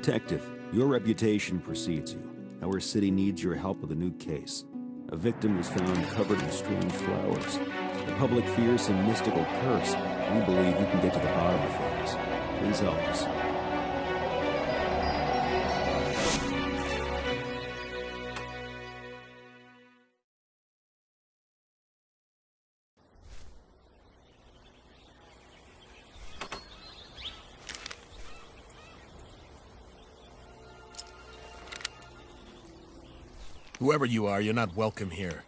Detective, your reputation precedes you. Our city needs your help with a new case. A victim was found covered in strange flowers. The public fears some mystical curse, we believe you can get to the bottom of things. Please help us. Whoever you are, you're not welcome here.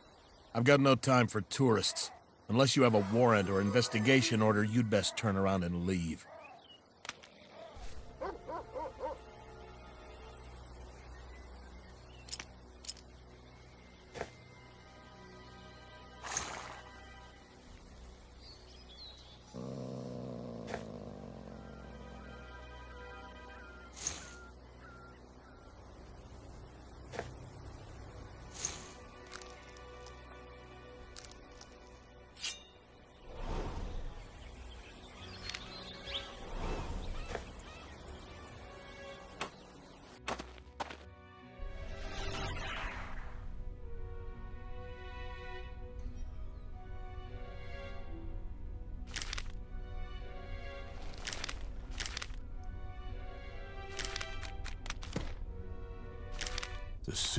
I've got no time for tourists. Unless you have a warrant or investigation order, you'd best turn around and leave.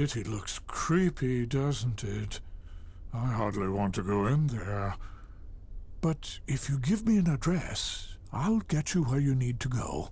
City looks creepy, doesn't it? I hardly want to go in there. But if you give me an address, I'll get you where you need to go.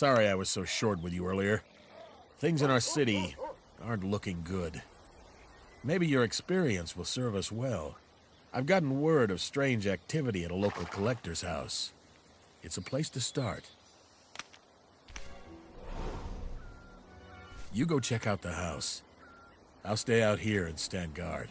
Sorry I was so short with you earlier. Things in our city aren't looking good. Maybe your experience will serve us well. I've gotten word of strange activity at a local collector's house. It's a place to start. You go check out the house. I'll stay out here and stand guard.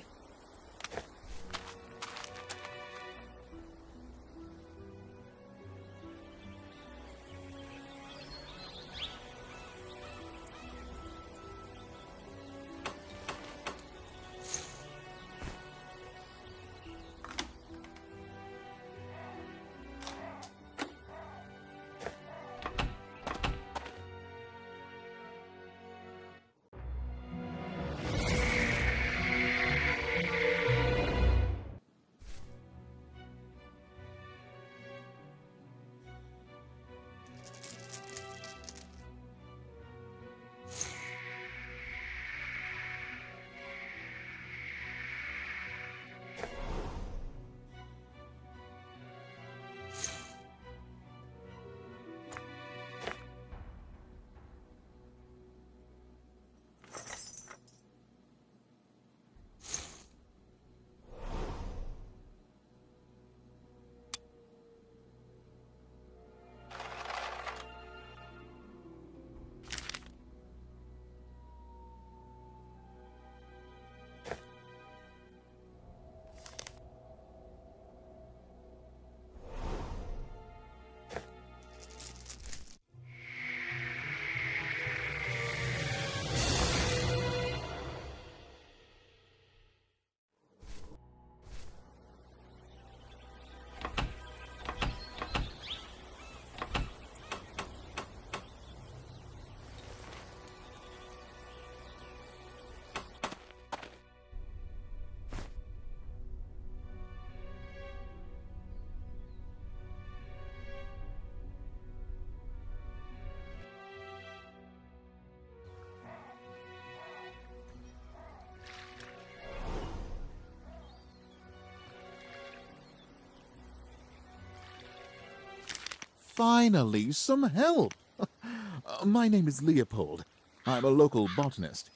Finally some help. My name is Leopold. I'm a local botanist.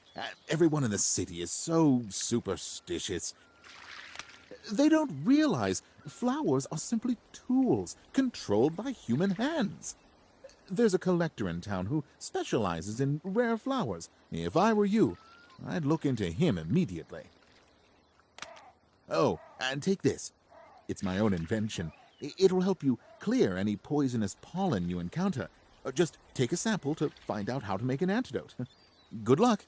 Everyone in the city is so superstitious. They don't realize flowers are simply tools controlled by human hands. There's a collector in town who specializes in rare flowers. If I were you, I'd look into him immediately. Oh, and take this. It's my own invention. It'll help you clear any poisonous pollen you encounter. Uh, Just take a sample to find out how to make an antidote. Good luck.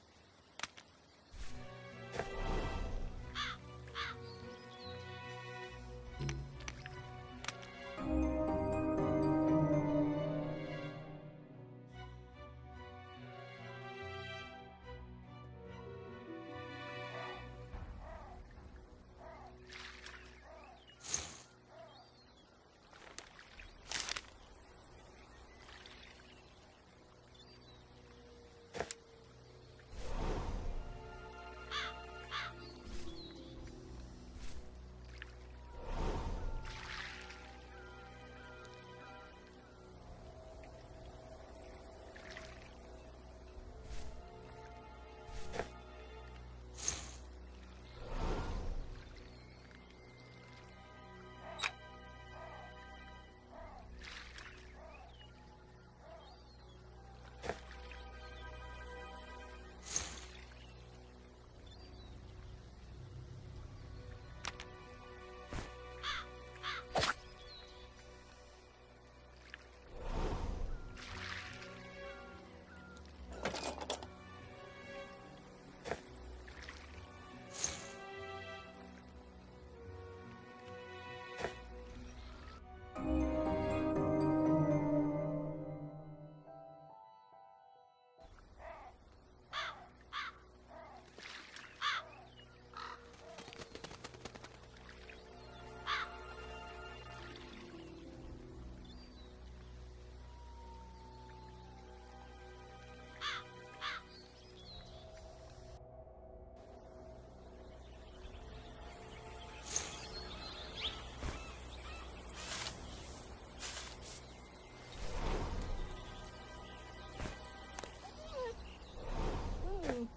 Oh.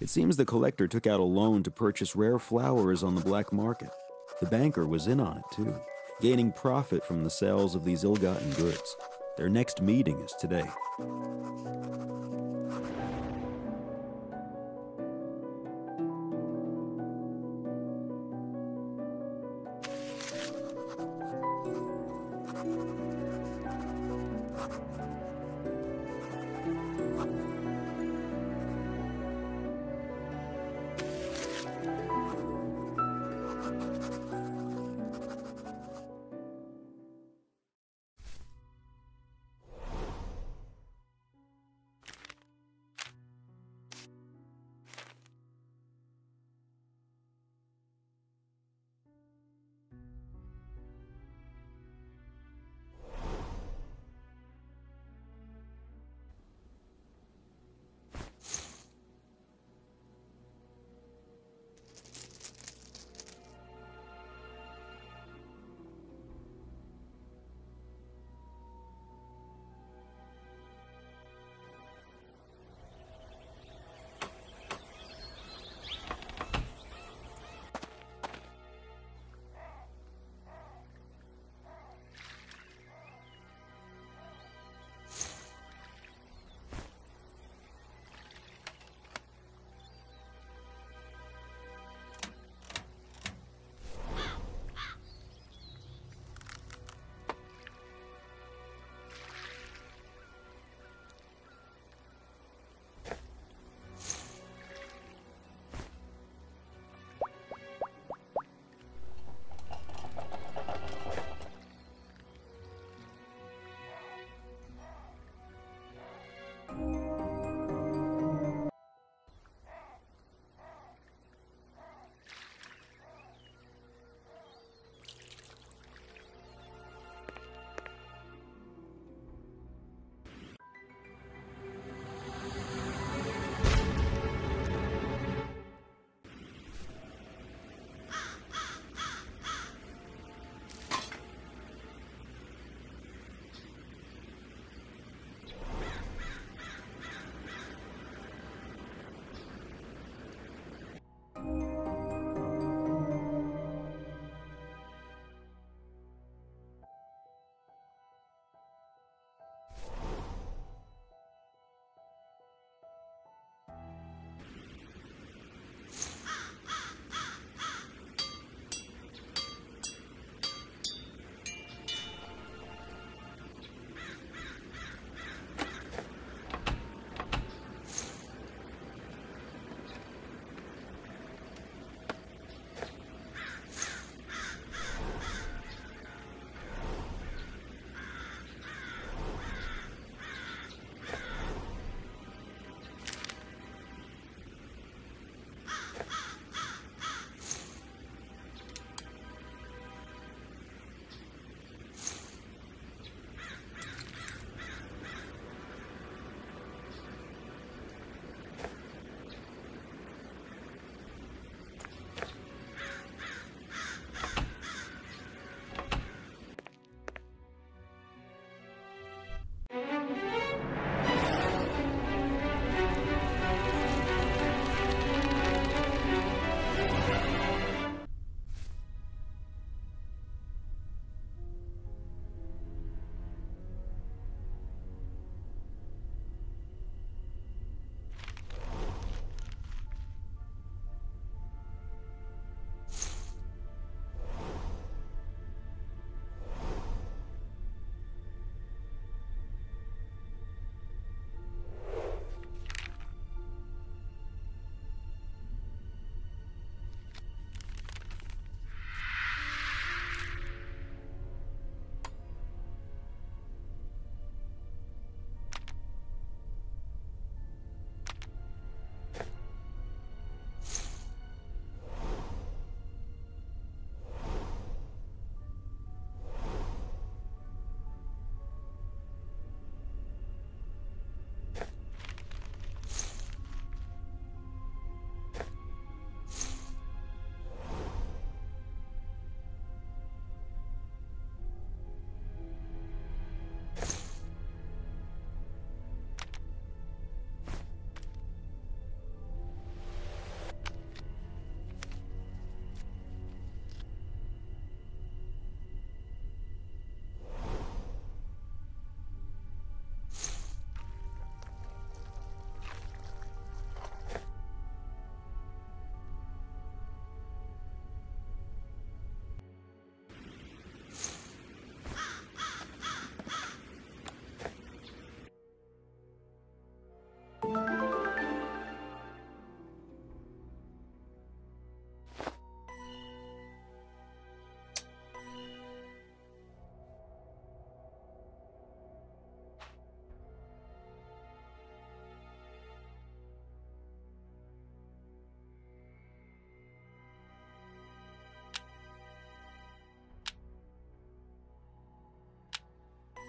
It seems the collector took out a loan to purchase rare flowers on the black market. The banker was in on it, too, gaining profit from the sales of these ill gotten goods. Their next meeting is today.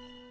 you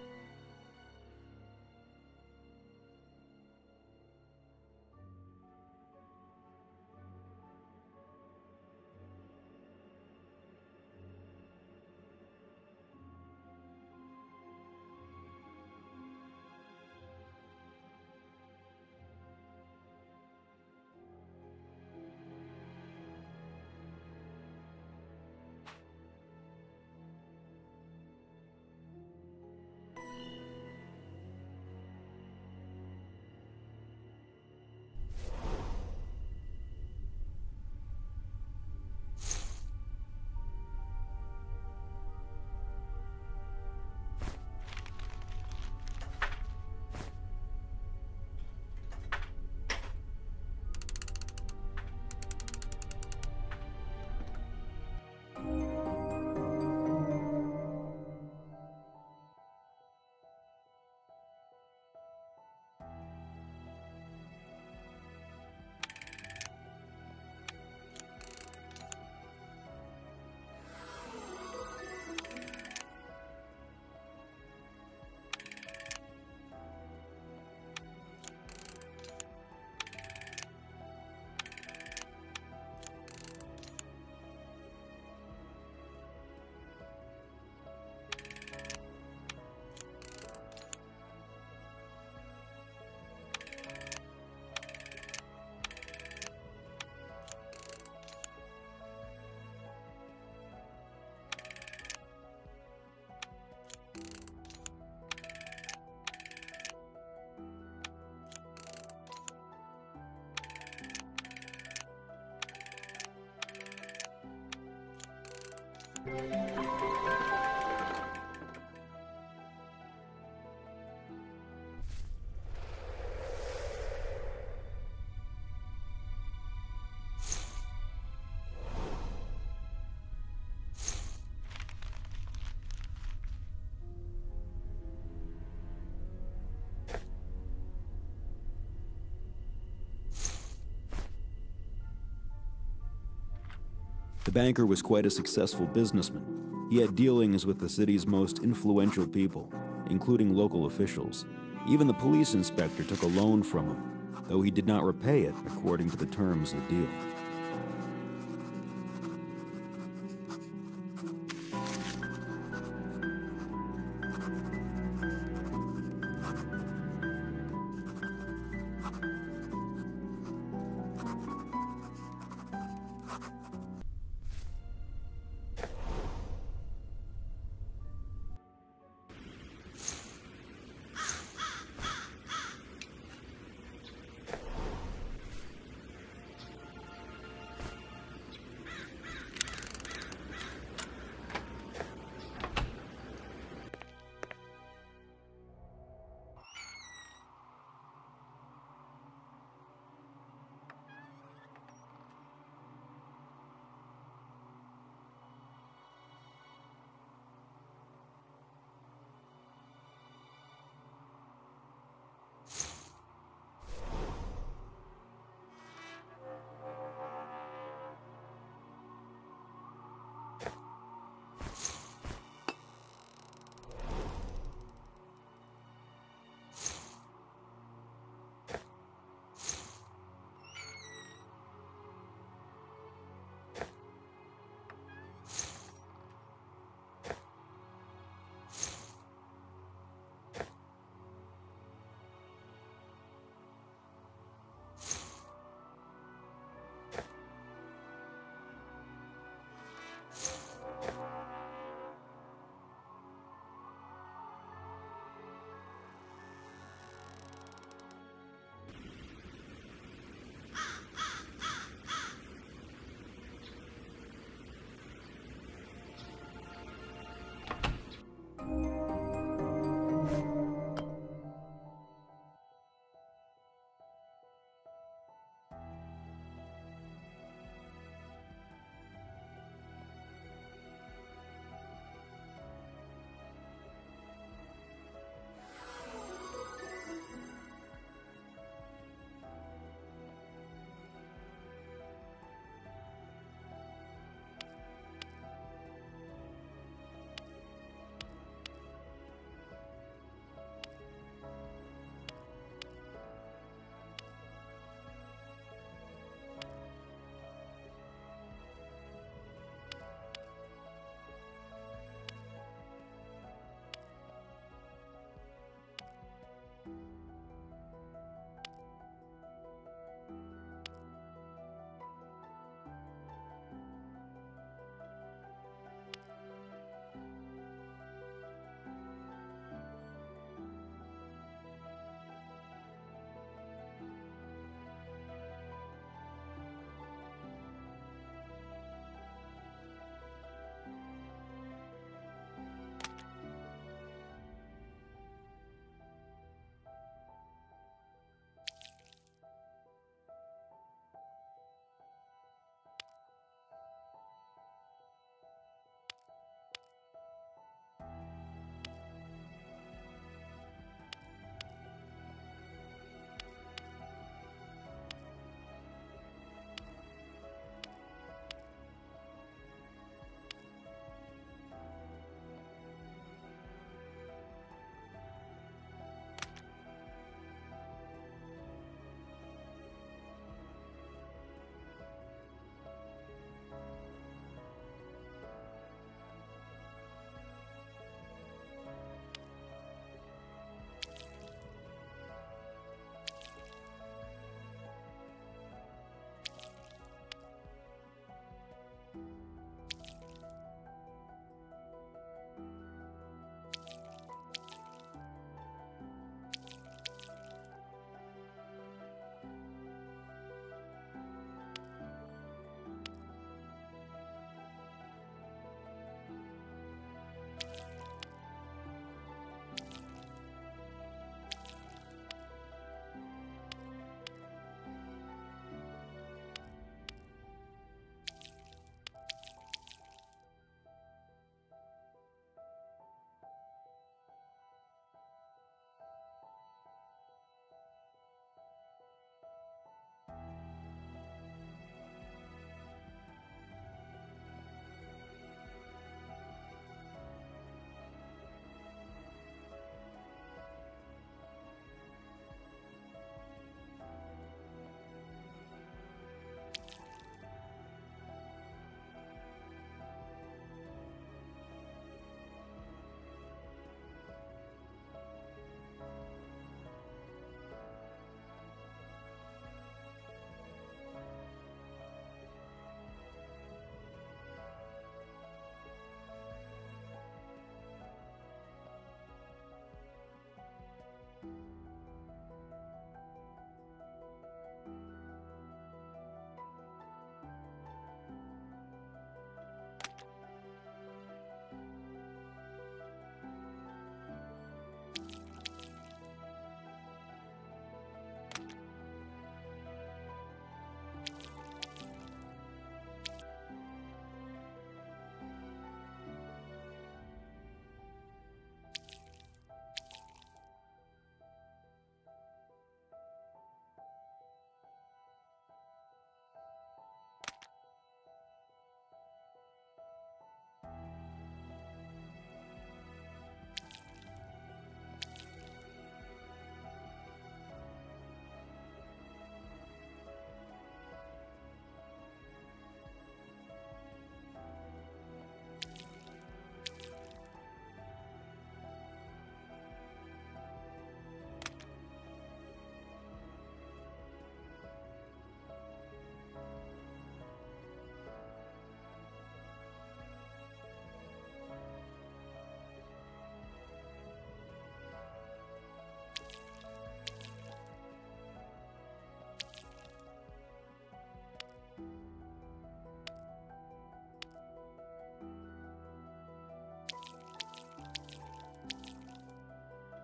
The banker was quite a successful businessman. He had dealings with the city's most influential people, including local officials. Even the police inspector took a loan from him, though he did not repay it according to the terms of the deal.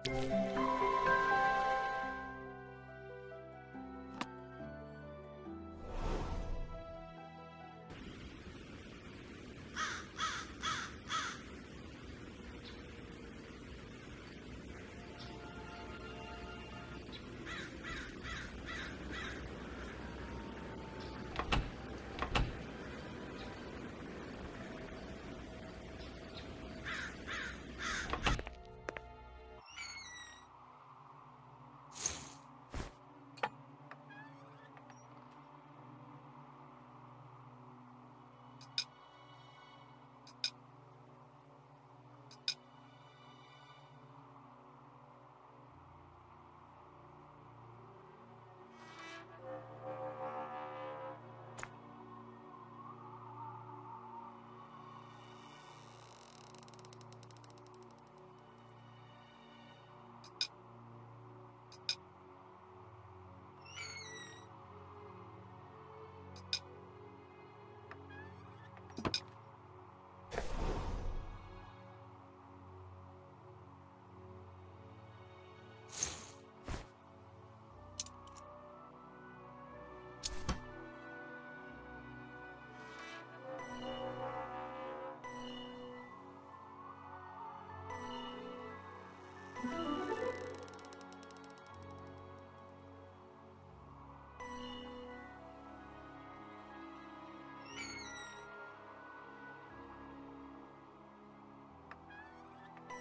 Música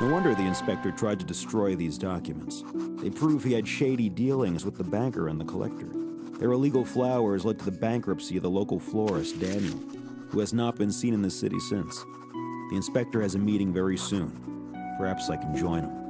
No wonder the inspector tried to destroy these documents. They prove he had shady dealings with the banker and the collector. Their illegal flowers led to the bankruptcy of the local florist, Daniel, who has not been seen in the city since. The inspector has a meeting very soon. Perhaps I can join him.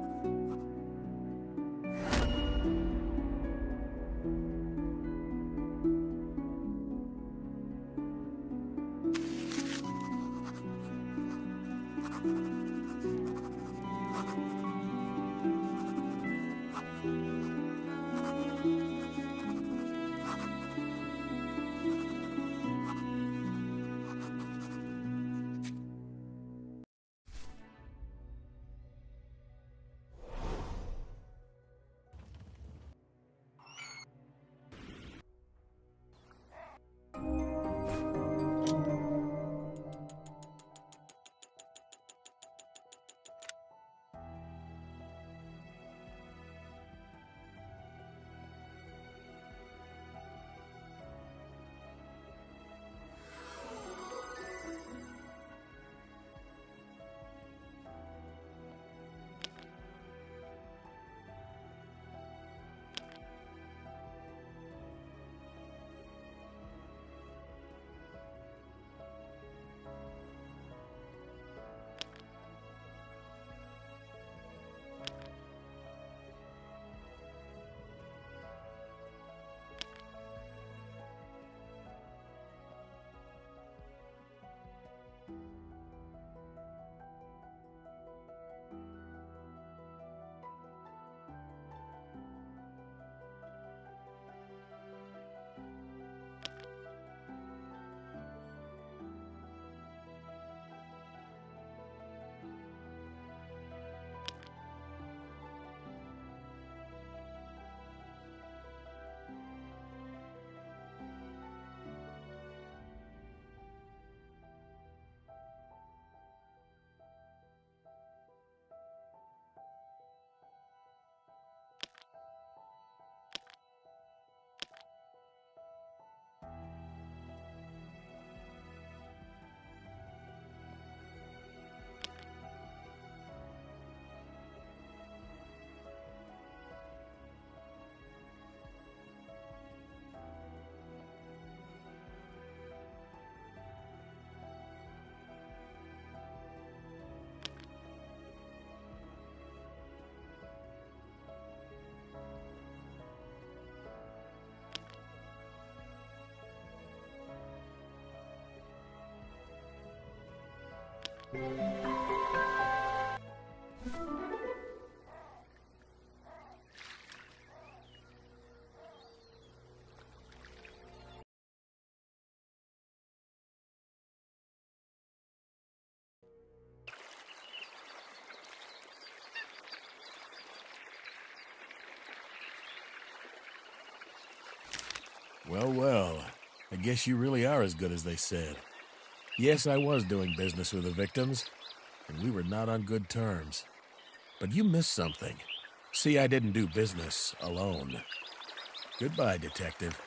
Well, well. I guess you really are as good as they said. Yes, I was doing business with the victims, and we were not on good terms. But you missed something. See, I didn't do business alone. Goodbye, Detective.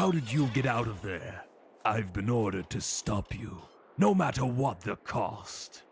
How did you get out of there? I've been ordered to stop you, no matter what the cost.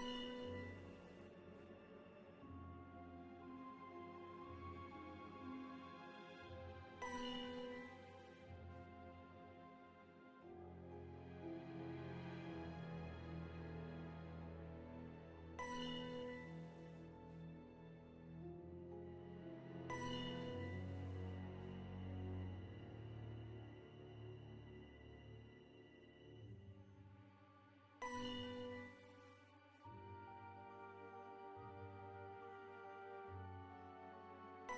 you.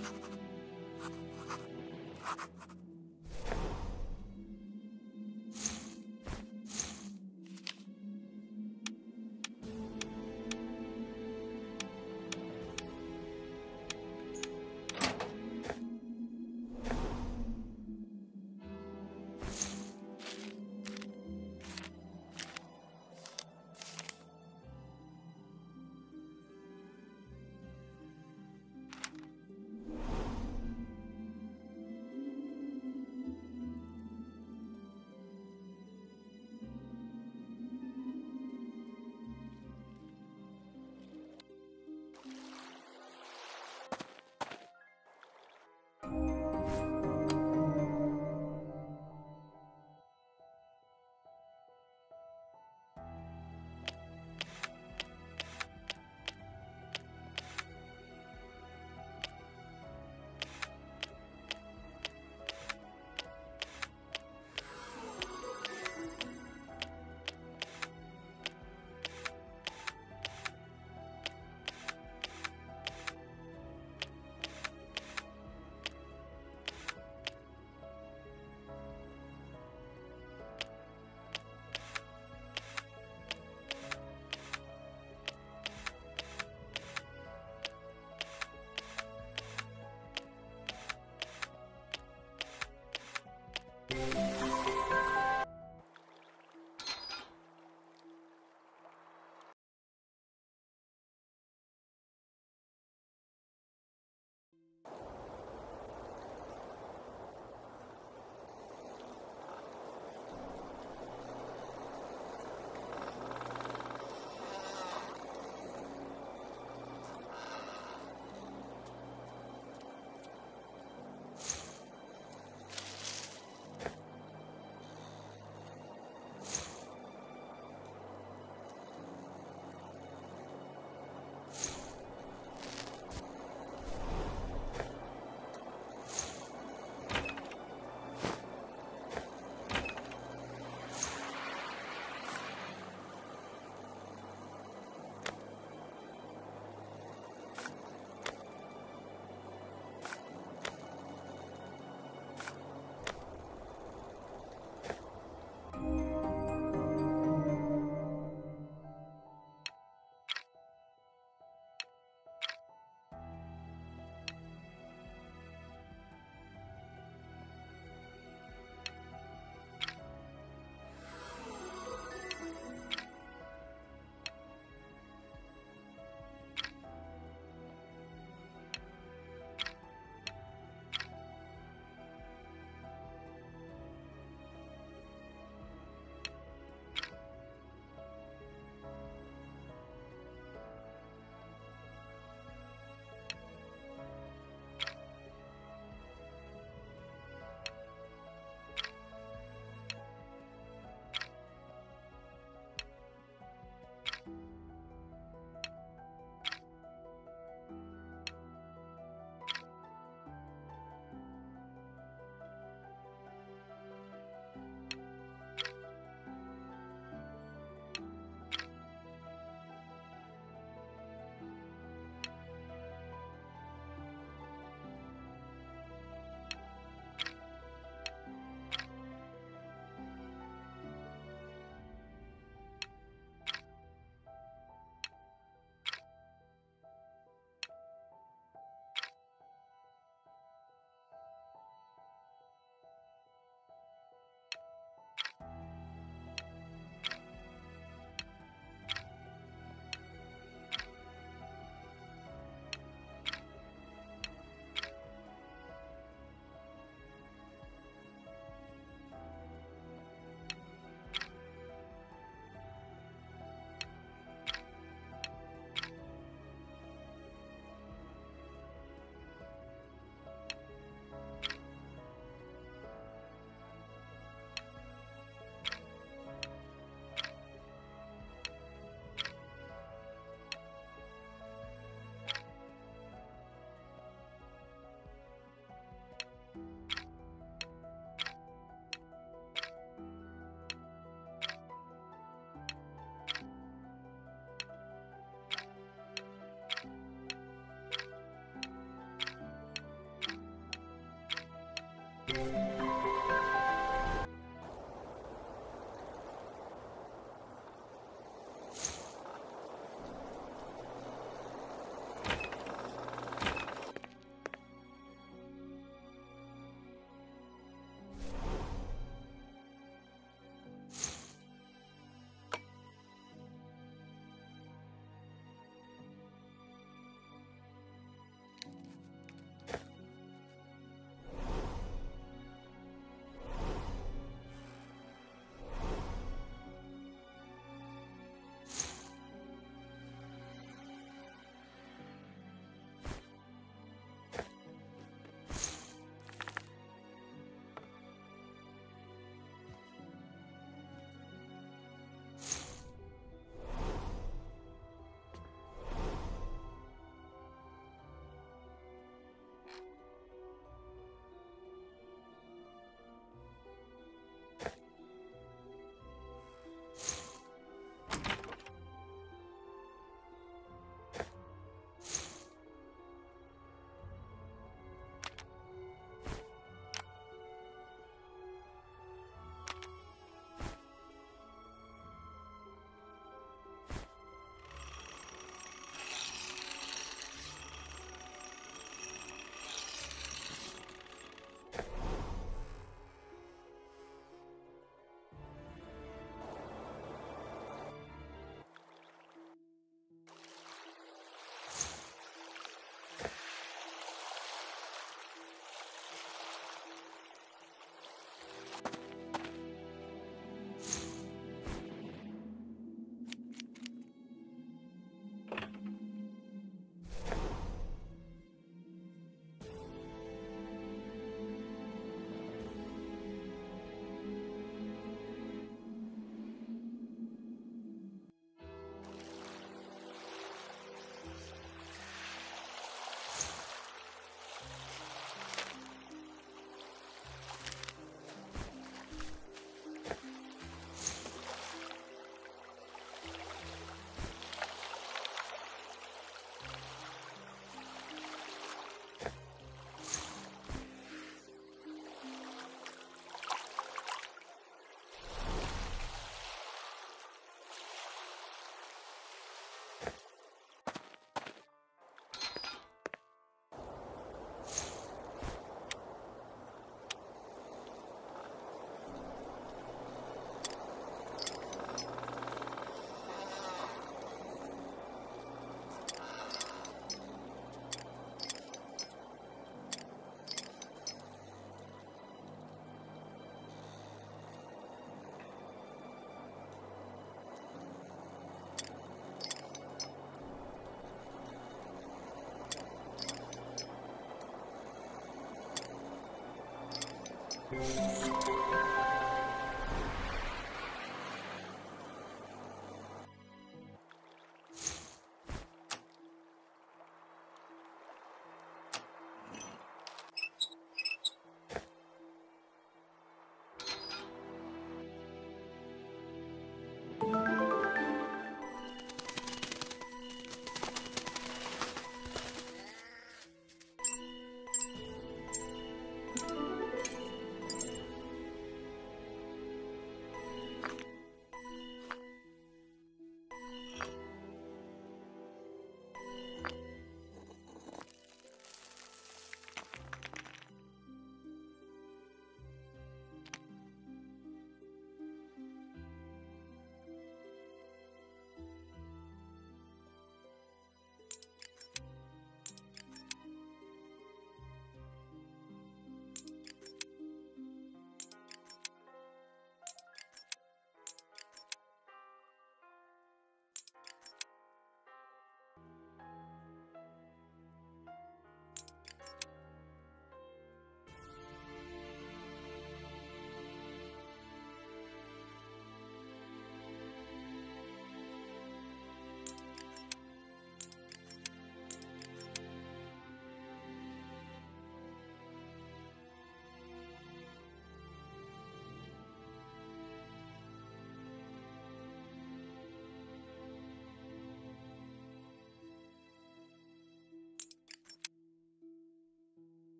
you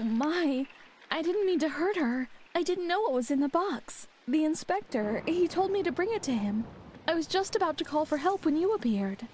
Oh my! I didn't mean to hurt her. I didn't know what was in the box. The inspector, he told me to bring it to him. I was just about to call for help when you appeared.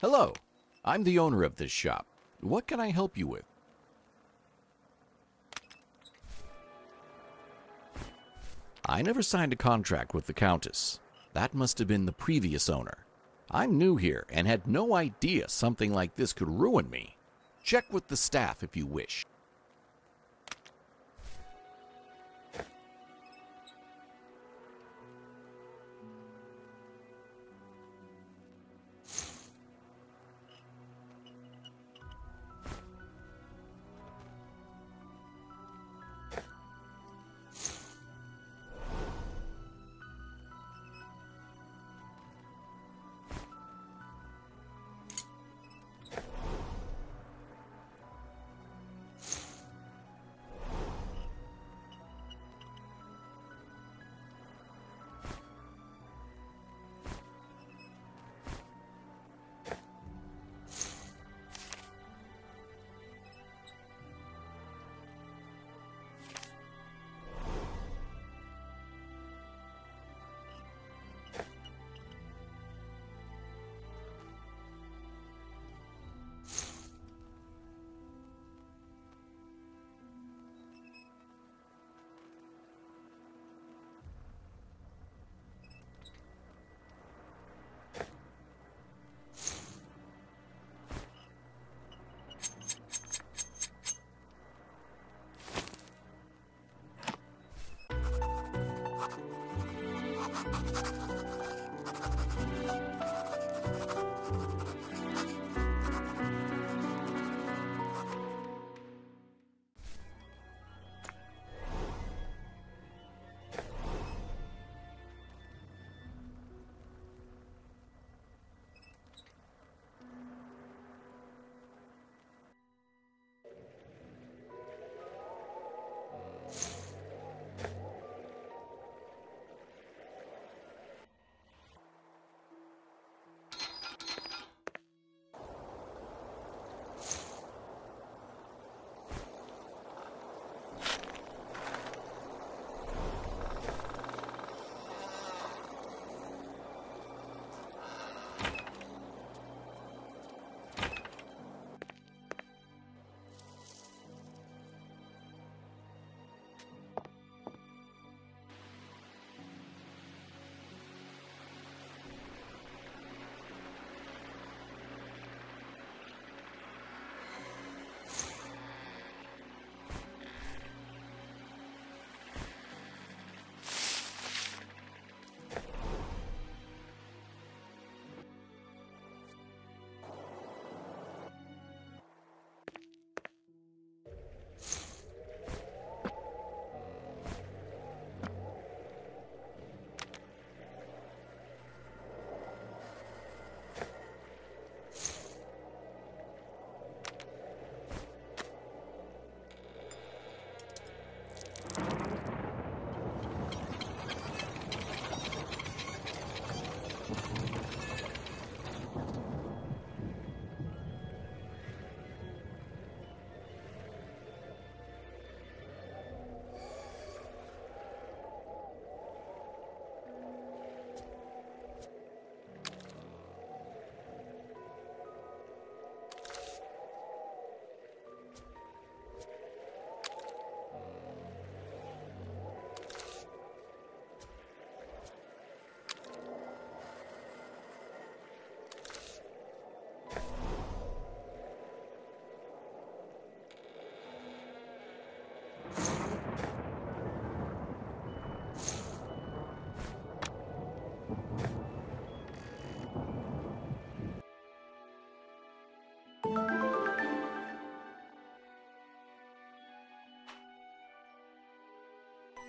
Hello, I'm the owner of this shop. What can I help you with? I never signed a contract with the Countess. That must have been the previous owner. I'm new here and had no idea something like this could ruin me. Check with the staff if you wish.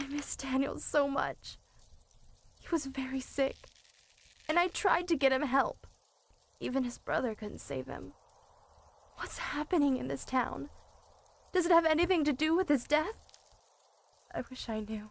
I miss Daniel so much. He was very sick, and I tried to get him help. Even his brother couldn't save him. What's happening in this town? Does it have anything to do with his death? I wish I knew.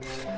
Yeah.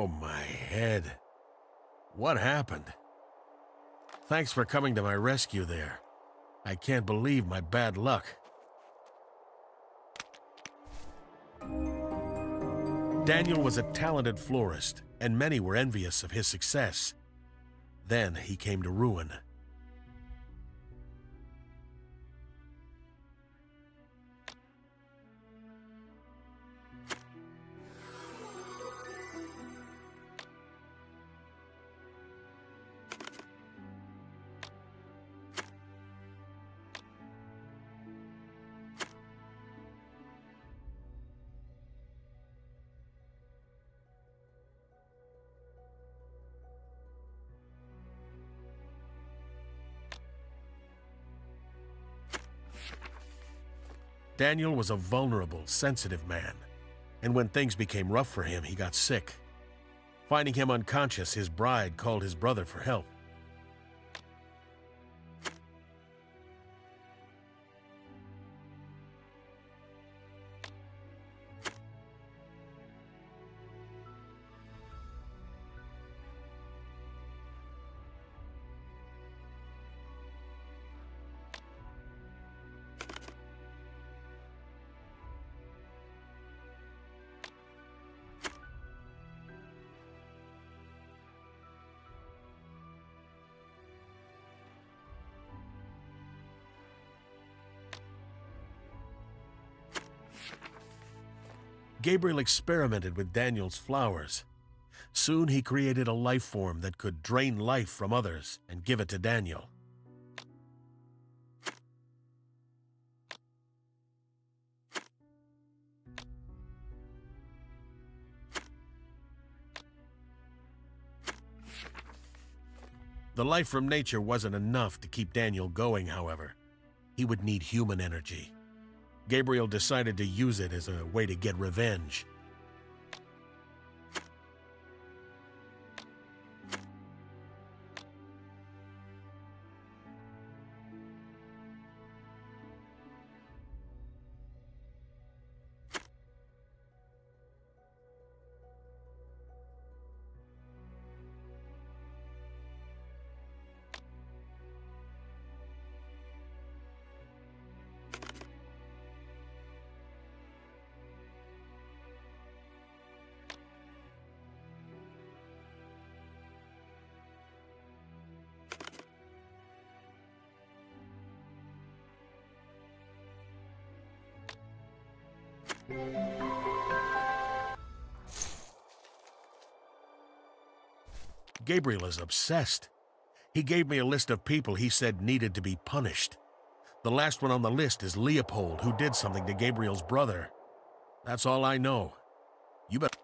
Oh, my head. What happened? Thanks for coming to my rescue there. I can't believe my bad luck. Daniel was a talented florist, and many were envious of his success. Then he came to ruin. Daniel was a vulnerable, sensitive man, and when things became rough for him, he got sick. Finding him unconscious, his bride called his brother for help. Gabriel experimented with Daniel's flowers. Soon he created a life form that could drain life from others and give it to Daniel. The life from nature wasn't enough to keep Daniel going, however. He would need human energy. Gabriel decided to use it as a way to get revenge. Gabriel is obsessed. He gave me a list of people he said needed to be punished. The last one on the list is Leopold, who did something to Gabriel's brother. That's all I know. You better.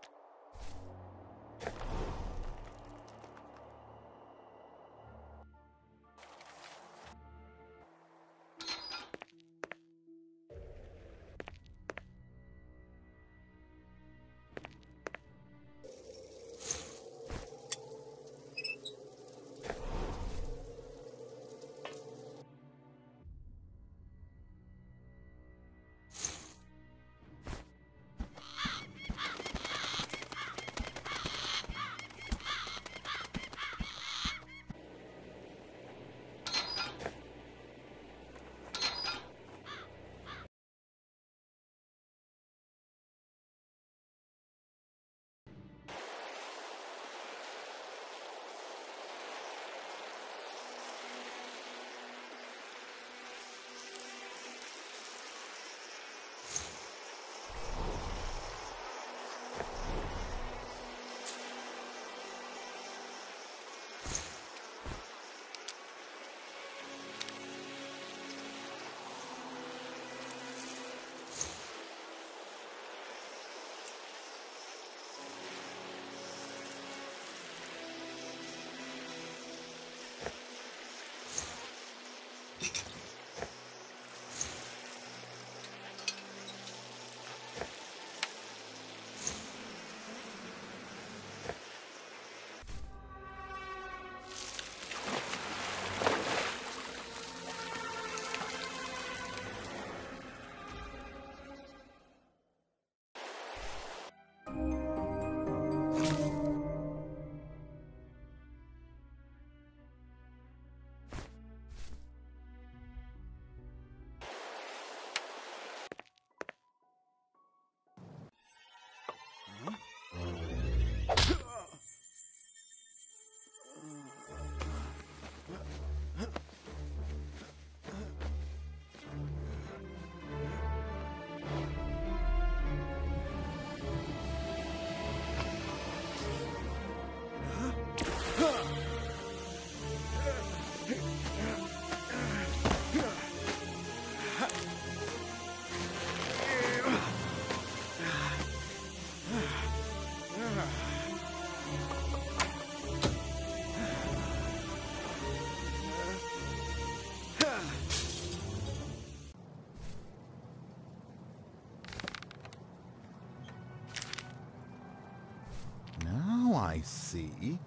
See.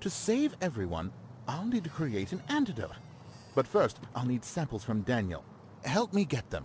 To save everyone, I'll need to create an antidote. But first, I'll need samples from Daniel. Help me get them.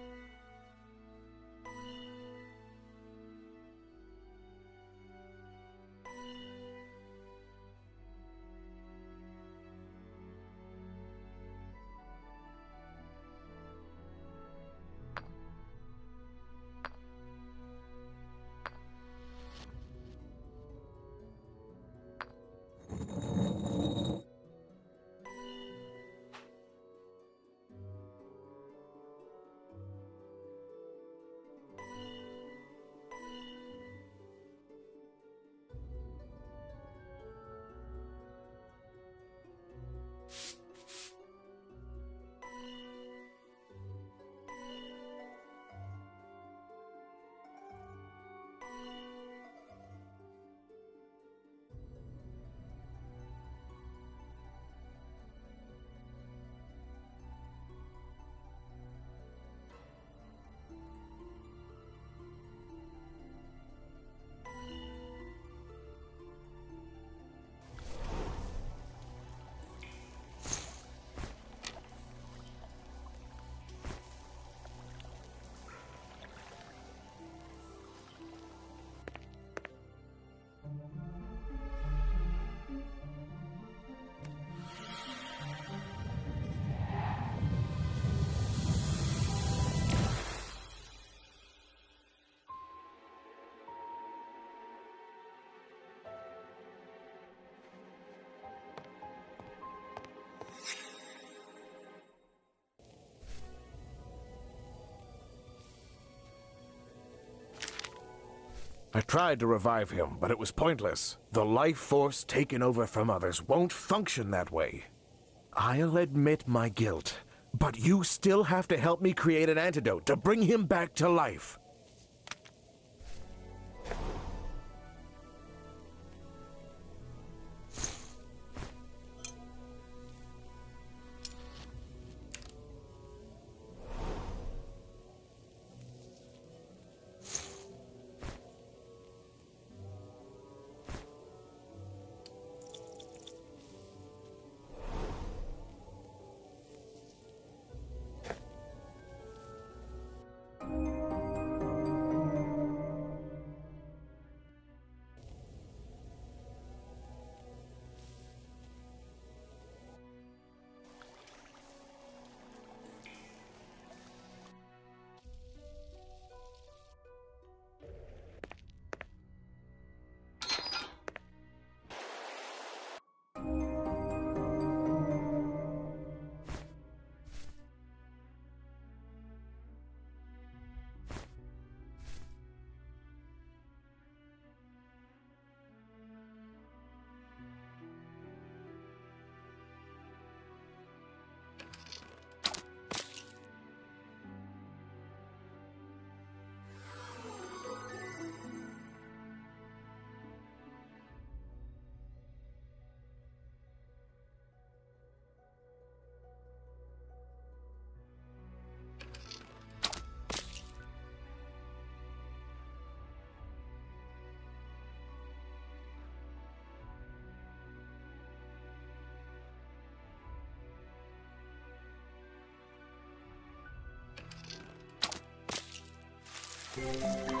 I tried to revive him, but it was pointless. The life force taken over from others won't function that way. I'll admit my guilt, but you still have to help me create an antidote to bring him back to life. Thank you.